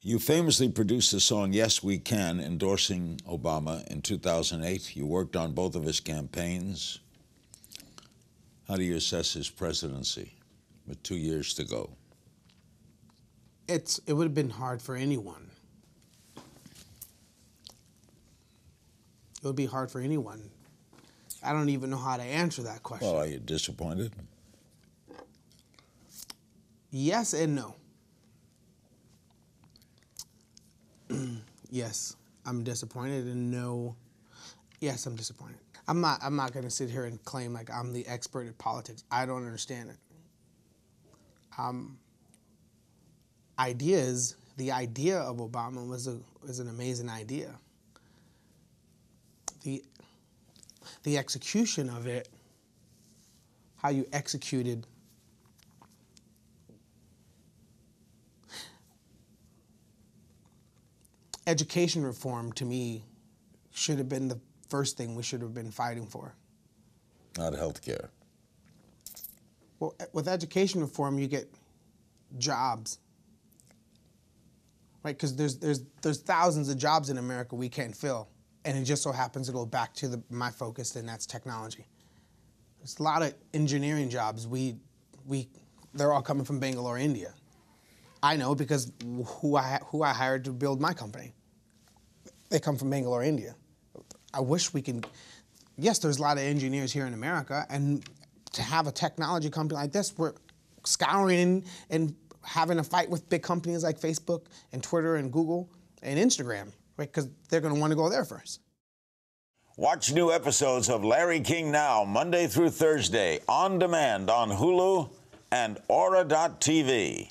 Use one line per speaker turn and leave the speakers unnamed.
You famously produced the song Yes We Can, endorsing Obama in 2008. You worked on both of his campaigns. How do you assess his presidency with two years to go?
It's, it would have been hard for anyone. It would be hard for anyone. I don't even know how to answer that question.
Well, are you disappointed?
Yes and no. Yes, I'm disappointed, and no, yes, I'm disappointed. I'm not. I'm not going to sit here and claim like I'm the expert at politics. I don't understand it. Um, ideas. The idea of Obama was a was an amazing idea. The the execution of it, how you executed education reform to me should have been the first thing we should have been fighting for.
Not health care.
Well, with education reform, you get jobs, right? Because there's there's there's thousands of jobs in America we can't fill, and it just so happens to go back to the, my focus, and that's technology. There's a lot of engineering jobs we we they're all coming from Bangalore, India. I know because who I who I hired to build my company. They come from Bangalore, India. I wish we can. Yes, there's a lot of engineers here in America, and to have a technology company like this, we're scouring and having a fight with big companies like Facebook and Twitter and Google and Instagram, right? Because they're going to want to go there first.
Watch new episodes of Larry King Now, Monday through Thursday, on demand on Hulu and Ora.tv.